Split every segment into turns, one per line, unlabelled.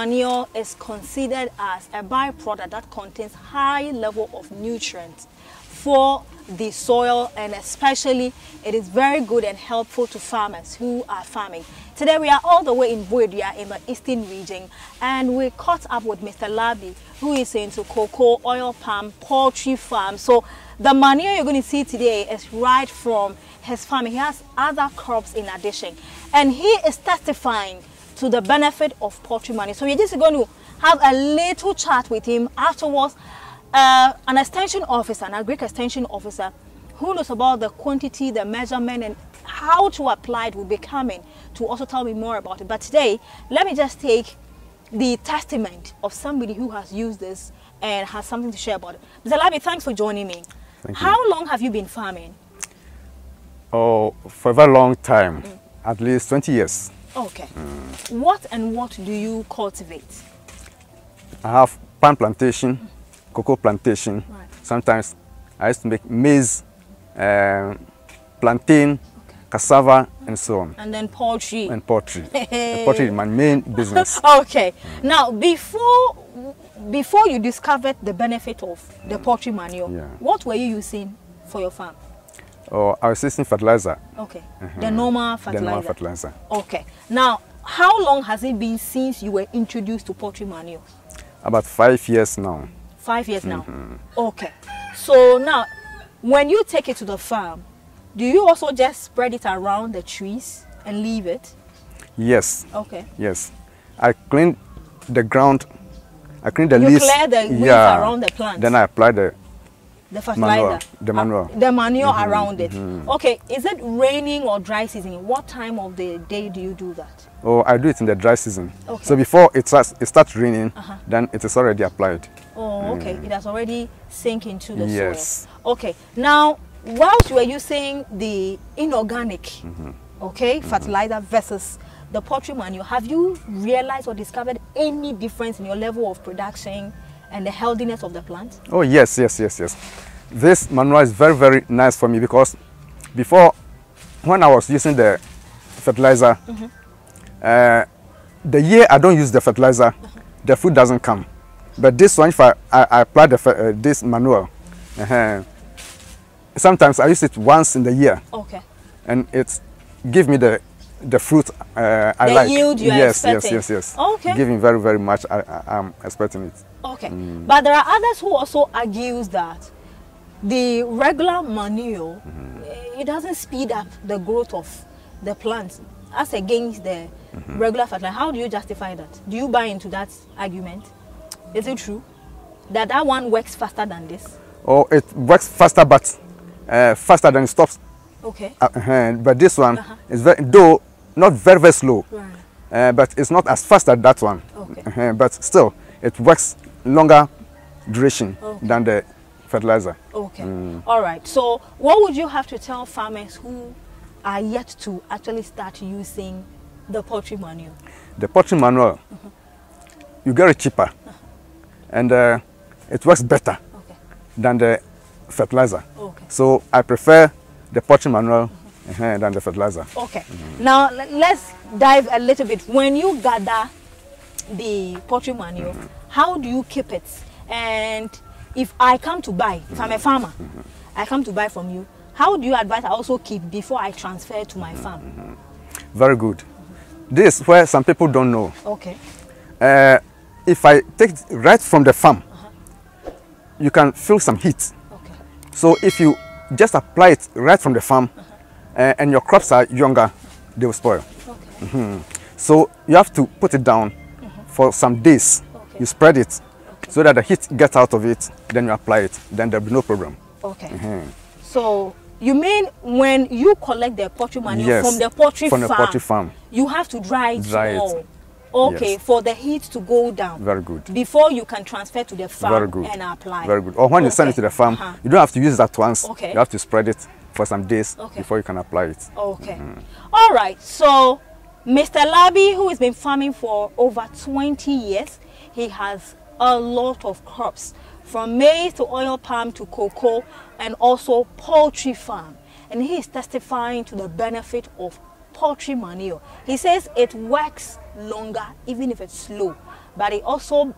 manure is considered as a byproduct that contains high level of nutrients for the soil and especially it is very good and helpful to farmers who are farming. Today we are all the way in Buedia in the eastern region and we caught up with Mr. Larbi who is into cocoa, oil palm, poultry farm. So the manure you're going to see today is right from his farm. He has other crops in addition and he is testifying to the benefit of poultry manure. So we're just going to have a little chat with him afterwards uh, an extension officer, an agri extension officer, who knows about the quantity, the measurement, and how to apply it will be coming to also tell me more about it. But today, let me just take the testament of somebody who has used this and has something to share about it. Mr. Larbi, thanks for joining me.
Thank
how
you.
long have you been farming?
Oh, for a very long time, mm. at least 20 years.
Okay. Mm. What and what do you cultivate?
I have palm plantation, mm cocoa plantation. Right. Sometimes I used to make maize, uh, plantain, okay. cassava, and so on.
And then poultry.
And poultry. poultry is my main business.
okay. Mm. Now, before before you discovered the benefit of the poultry manure, yeah. what were you using for your farm?
I was using fertilizer.
Okay. Uh -huh. The normal fertilizer.
The normal fertilizer.
Okay. Now, how long has it been since you were introduced to poultry manure?
About five years now.
Five years now. Mm -hmm. Okay. So now, when you take it to the farm, do you also just spread it around the trees and leave it?
Yes.
Okay.
Yes. I clean the ground. I clean the
you
leaves.
You clear the weeds yeah. around the plant.
Then I apply the
the fertilizer.
Manure, the manure.
Uh, the manure mm -hmm, around it. Mm -hmm. Okay, is it raining or dry season? What time of the day do you do that?
Oh, I do it in the dry season. Okay. So before it starts, it starts raining, uh -huh. then it is already applied.
Oh, okay. Mm. It has already sink into the
yes.
soil. Okay. Now, whilst you are using the inorganic, mm -hmm. okay, mm -hmm. fertilizer versus the poultry manure, have you realized or discovered any difference in your level of production and the healthiness of the plant?
Oh, yes, yes, yes, yes. This manure is very, very nice for me because before, when I was using the fertilizer, mm -hmm. uh, the year I don't use the fertilizer, uh -huh. the food doesn't come. But this one, if I, I, I apply the, uh, this manure, uh -huh, sometimes I use it once in the year.
Okay.
And it give me the the fruit uh, I
the
like.
yield you
yes,
are
yes, yes, yes.
Okay.
Giving very, very much. I, I, am expecting it.
Okay. Mm. But there are others who also argues that the regular manure, mm it doesn't speed up the growth of the plant as against the mm -hmm. regular fertilizer. How do you justify that? Do you buy into that argument? Is it true that that one works faster than this?
Oh, it works faster, but uh, faster than it stops.
Okay.
Uh, uh, but this one uh -huh. is very, though not very very slow, right. Uh, but it's not as fast as that one.
Okay.
Uh-huh, but still, it works longer duration okay. than the fertilizer.
Okay. Mm. All right. So, what would you have to tell farmers who are yet to actually start using the poultry manure?
The poultry manure, -huh. you get it cheaper and uh, it works better okay. than the fertilizer.
Okay.
So I prefer the poultry manure mm -hmm. than the fertilizer.
Okay. Mm -hmm. Now let's dive a little bit. When you gather the poultry manure, mm -hmm. how do you keep it? And if I come to buy, if I'm a farmer, I come to buy from you, how do you advise I also keep before I transfer to my farm?
Very good. This is where some people don't know.
Okay.
Uh, if I take it right from the farm, uh you can feel some heat.
Okay.
So if you just apply it right from the farm uh -huh. Uh, and your crops are younger, they will spoil.
Okay.
Mm -hmm. So you have to put it down mm -hmm. for some days.
Okay.
You spread it okay. so that the heat gets out of it, then you apply it. Then there'll be no problem.
Okay. Mm -hmm. So you mean when you collect the poultry manure
yes,
from the poultry
from
farm,
the poultry farm,
you have to dry it
dry
all.
It.
Okay,
yes.
for the heat to go down.
Very good.
Before you can transfer to the farm
Very good.
and apply.
Very good. Or when okay. you send it to the farm, uh -huh. you don't have to use that once.
Okay.
You have to spread it for some days
okay.
before you can apply it.
Okay. Mm -hmm. All right. So, Mr. Larbi, who has been farming for over 20 years, he has a lot of crops from maize to oil palm to cocoa and also poultry farm. And he is testifying to the benefit of poultry manure. He says it works longer even if it's slow, but it also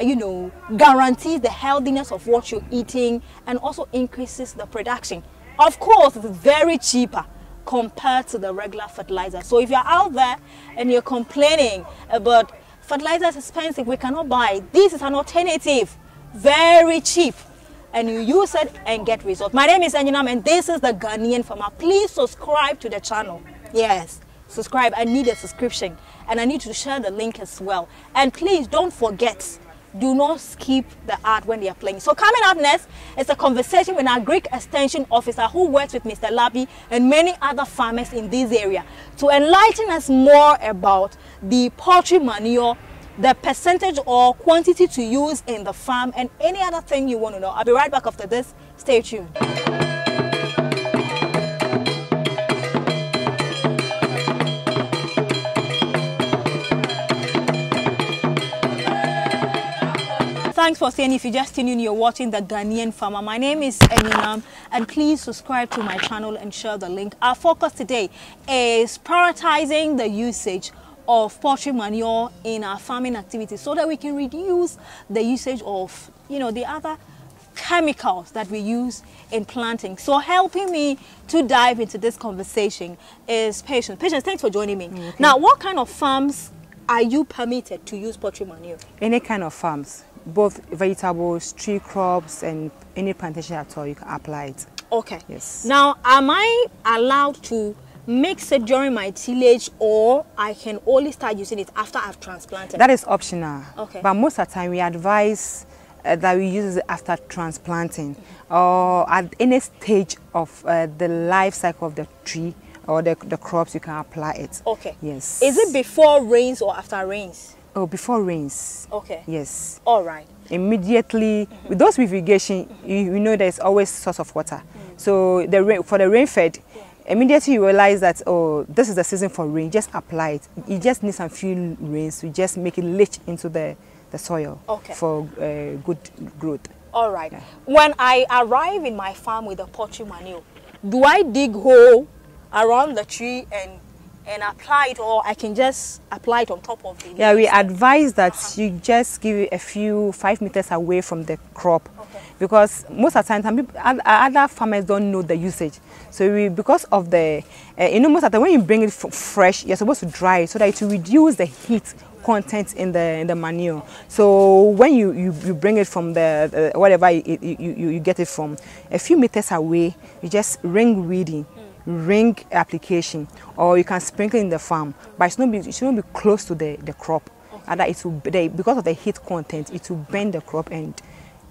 you know, guarantees the healthiness of what you're eating and also increases the production. Of course, it's very cheaper compared to the regular fertilizer. So if you're out there and you're complaining about fertilizer is expensive, we cannot buy, this is an alternative, very cheap. And you use it and get results. My name is Enginam and this is the Ghanaian Farmer. Please subscribe to the channel. Yes, subscribe. I need a subscription and I need to share the link as well. And please don't forget do not skip the ad when they are playing. So coming up next is a conversation with our agric extension officer who works with Mr. Larbi and many other farmers in this area to enlighten us more about the poultry manure, the percentage or quantity to use in the farm and any other thing you want to know. I'll be right back after this. Stay tuned. Thanks for staying. if you just tuned in, you're watching The Ghanaian Farmer. My name is Eminam and please subscribe to my channel and share the link. Our focus today is prioritizing the usage of poultry manure in our farming activities so that we can reduce the usage of, you know, the other chemicals that we use in planting. So helping me to dive into this conversation is Patience. Patience, thanks for joining me. Mm, okay. Now, what kind of farms are you permitted to use poultry manure?
Any kind of farms both vegetables, tree crops, and any plantation at all, you can apply it.
Okay. Yes. Now, am I allowed to mix it during my tillage or I can only start using it after I've transplanted?
That is optional. Okay. But most of the time, we advise uh, that we use it after transplanting mm -hmm. or at any stage of uh, the life cycle of the tree or the, the crops, you can apply it.
Okay.
Yes.
Is it before rains or after rains?
Oh, before rains.
Okay.
Yes.
All right.
Immediately, mm -hmm. with those with irrigation, mm -hmm. you, you, know there's always source of water. Mm. So the rain, for the rain fed, yeah. immediately you realize that oh this is the season for rain. Just apply it. You just need some few rains to just make it leach into the the soil
okay.
for uh, good growth.
All right. Yeah. When I arrive in my farm with the poultry manure, do I dig hole around the tree and and apply it or I can just apply it on top of the?
Yeah, we advise that uh -huh. you just give it a few five meters away from the crop okay. because most of the time some people, other farmers don't know the usage. So we, because of the, uh, you know, most of the time when you bring it fresh, you're supposed to dry it so that it will reduce the heat content in the in the manure. So when you, you, you bring it from the uh, whatever you, you, you, get it from, a few meters away, you just ring reading. Mm ring application or you can sprinkle in the farm but it shouldn't be, it shouldn't be close to the, the crop and that it will they, because of the heat content it will bend the crop and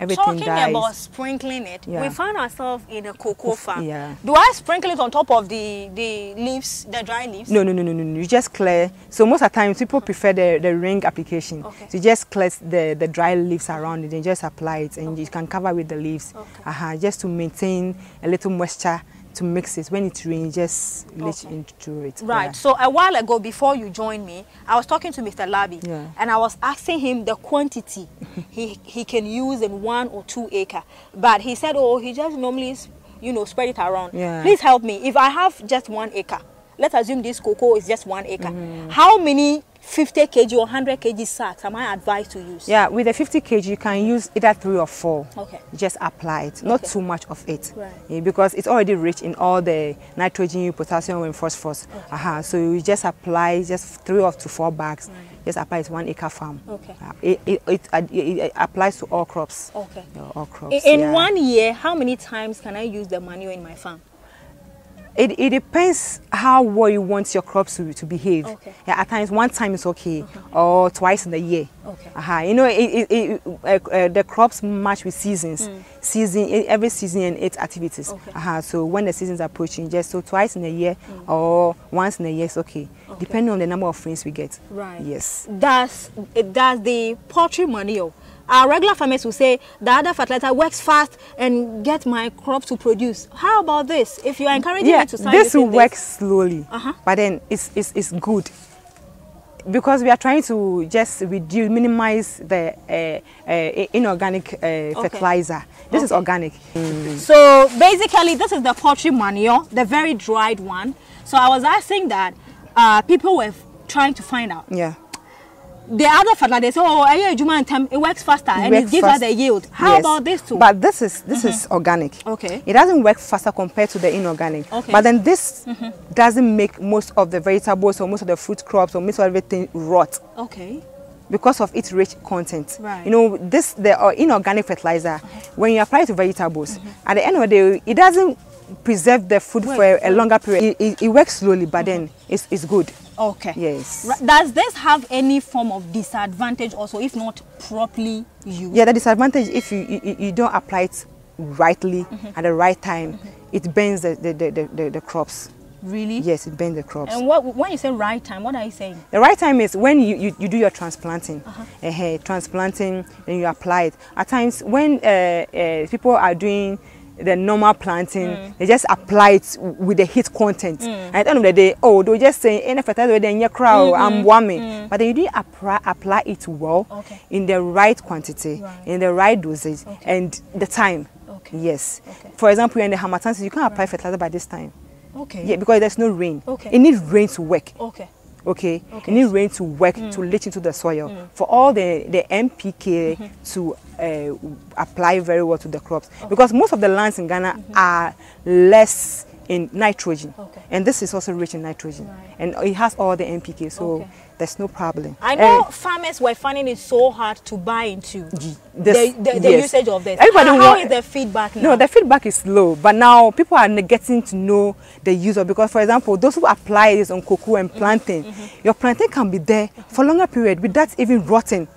everything
Talking
dies.
about sprinkling it, yeah. we find ourselves in a cocoa farm.
Yeah.
Do I sprinkle it on top of the, the leaves, the dry leaves?
No, no, no, no, no. You just clear. So most of the time, people prefer the, the ring application. Okay. So you just clear the, the dry leaves around it and just apply it and okay. you can cover with the leaves. Okay. Uh -huh, just to maintain a little moisture to mix it. When it rains, just okay. into it.
Right. Yeah. So a while ago, before you joined me, I was talking to Mr. Larbi,
yeah.
and I was asking him the quantity he he can use in one or two acre. But he said, oh, he just normally, you know, spread it around.
Yeah.
Please help me. If I have just one acre, let's assume this cocoa is just one acre. Mm. How many 50 kg or 100 kg sacks am I advised to use?
Yeah, with the 50 kg, you can use either three or four.
Okay.
Just apply it, not okay. too much of it.
Right.
Yeah, because it's already rich in all the nitrogen, potassium, and phosphorus. Okay. Uh -huh. So you just apply just three or to four bags. Right. Just apply it one acre farm.
Okay.
Uh, it, it, it, it, applies to all crops.
Okay.
Yeah, all crops.
In yeah. one year, how many times can I use the manure in my farm?
It, it depends how well you want your crops to, to behave.
Okay.
Yeah, at times one time is okay, -huh. or twice in the year.
Okay.
Uh -huh. You know, it, it, uh, uh, the crops match with seasons. Mm. Season, every season and its activities.
Okay.
Uh -huh. So when the seasons approaching, just so twice in a year mm. or once in a year is okay, okay, depending on the number of rains we get.
Right.
Yes.
Does, does the poultry manure our regular farmers will say the other fertilizer works fast and get my crop to produce. How about this? If you are encouraging
yeah,
me to start
this will work
this,
slowly,
uh -huh.
but then it's, it's, it's good because we are trying to just reduce, minimize the uh, uh, inorganic uh, okay. fertilizer. This okay. is organic.
Mm. So basically, this is the poultry manure, the very dried one. So I was asking that uh, people were trying to find out.
Yeah.
The other fertilizer, they say, oh, I Juma and time, it works faster and it
work
gives us the yield. How
Yes.
about this too?
But this is this is mm-hmm. organic.
Okay.
It doesn't work faster compared to the inorganic.
Okay.
But then this mm-hmm. doesn't make most of the vegetables or most of the fruit crops or most of everything rot
okay.
because of its rich content.
Right.
You know, this the uh, inorganic fertilizer uh-huh. when you apply it to vegetables, mm-hmm. at the end of the day, it doesn't preserve the food for a, a longer period. It, it, it works slowly, but then it's, it's good.
Okay.
Yes.
Ra- Does this have any form of disadvantage also if not properly used?
Yeah, the disadvantage if you, you, you don't apply it rightly at the right time, it burns the, the, the, the, the, crops.
Really?
Yes, it burns the crops.
And what when you say right time, what are you saying?
The right time is when you, you, you do your transplanting. uh transplanting, then you apply it. At times, when uh, uh, people are doing the normal planting, mm. they just apply it with the heat content. Mm. And at the end of the day, oh, they'll just say, any fertilizer, then your crowd, I'm mm-hmm. warming. Mm. But then you do apply, apply it well,
Okay.
in the right quantity,
Right.
in the right dosage,
Okay.
and the time.
Okay.
Yes.
Okay.
For example, in the Harmattan you can't apply fertilizer by this time.
Okay.
Yeah, because there's no rain.
Okay.
It needs rain to work
Okay.
okay,
Okay.
you need rain to work to leach into the soil for all the the NPK mm-hmm. to uh, apply very well to the crops because most of the lands in Ghana are less in nitrogen
Okay.
and this is also rich in nitrogen
Right.
and it has all the NPK so
Okay.
there's no problem.
I know
Eh,
farmers were finding it so hard to buy into
this-
the, the, the
yes.
usage of this.
Everybody
how, how is the feedback now?
No, the feedback is low, but now people are getting to know the use of because, for example, those who apply this on cocoa and plantain, your plantain can be there for longer period without even rotting.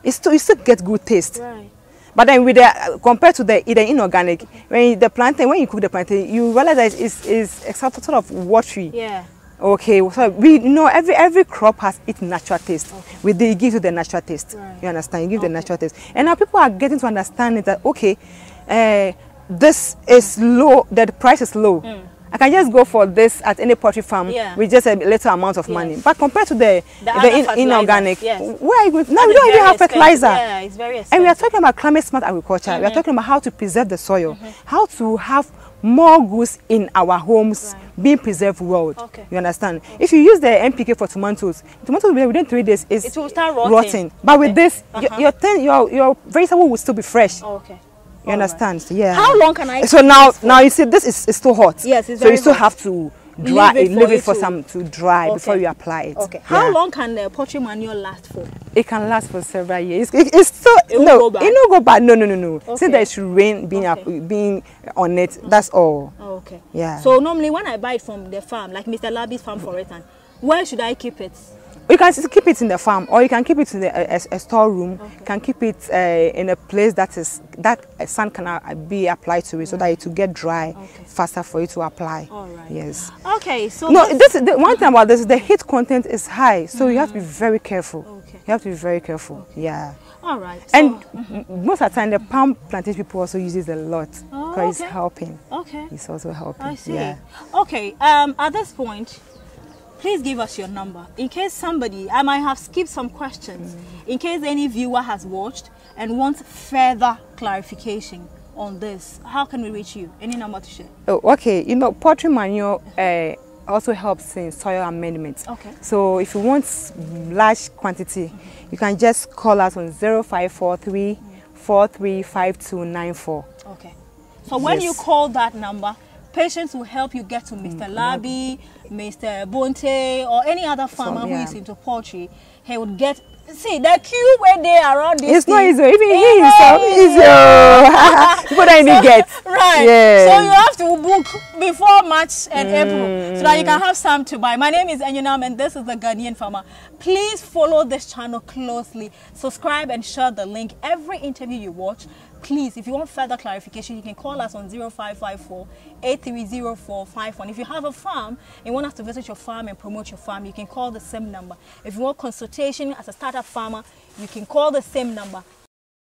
Okay.
It still, you still get good taste.
Right.
But then with the compared to the the inorganic, when you- the plantain when you cook the plantain, you realize that it's it's, it's sort of watery.
Yeah.
Okay, so we you know every every crop has its natural taste. With the, it gives you the natural taste.
Right.
You understand? Give gives the natural taste. And now people are getting to understand it that okay, uh, this is low. That the price is low. I can just go for this at any poultry farm
Mm. Yeah.
with just a little amount of money.
Yes.
But compared to the
The
the, in, inorganic,
yes.
where are you going? Now
And
we don't even have fertilizer.
Yeah, it's very expensive.
And we are talking about climate smart agriculture. We are talking about how to preserve the soil, how to have more goods in our homes
Right.
being preserved well.
Okay.
You understand? If you use the NPK for tomatoes, tomatoes within three days is
It will start rotting.
But with
Okay.
this,
Uh-huh.
your, your, thing, your your vegetable will still be fresh.
Oh, okay.
You understand? Yeah.
How long can I
So now, now you see, this is, is still hot.
Yes, it's
so
very
you still
hot.
have to dry
Leave it
it,
for
leave
it
it for
to-
some to dry before
Okay.
you apply it.
Okay. How
Yeah.
long can the poultry manure last for?
It can last for several years. It, it's so
It
no,
go bad?
it don't go bad. No, no, no, no.
Okay.
Since there is rain being up,
Okay.
being on it, that's all.
Oh, okay.
Yeah.
So normally when I buy it from the farm, like Mr. Labi's farm for instance, where should I keep it?
You can keep it in the farm, or you can keep it in the, a, a, storeroom. You can keep it uh, in a place that is that uh, sun can uh, be applied to it, so that it will get dry
Okay.
faster for you to apply.
All right.
Yes.
Okay. So
No,
this-
this is the one thing about this. is The heat content is high, so you have to be very careful.
Okay.
You have to be very careful. Yeah.
all right. So,
And most of the time, the palm plantation people also use it a lot
Oh,
because it's helping.
okay.
It's also helping.
I see.
Yeah.
Okay. Um, at this point, please give us your number in case somebody I might have skipped some questions. In case any viewer has watched and wants further clarification on this, how can we reach you? Any number to share?
Oh, okay. You know, poultry manure uh, also helps in soil amendment.
Okay.
So if you want large quantity, you can just call us on 0543 435294.
Okay. So when you call that number, Patience will help you get to Mr.
Mm,
Larbi, Mr. Bonte, or any other farmer who
yeah.
is into poultry. He would get. See the queue where they around this.
It's not easy. Even
it's
he
not
himself
easy.
is uh, people don't even get.
Right.
Yes.
So you have to book before March and
Mm.
April so that you can have some to buy. My name is Enyunam and this is the Ghanaian Farmer. Please follow this channel closely. Subscribe and share the link. Every interview you watch, please, if you want further clarification, you can call us on 0554 830451. If you have a farm and want us to visit your farm and promote your farm, you can call the same number. If you want consultation as a startup farmer, you can call the same number.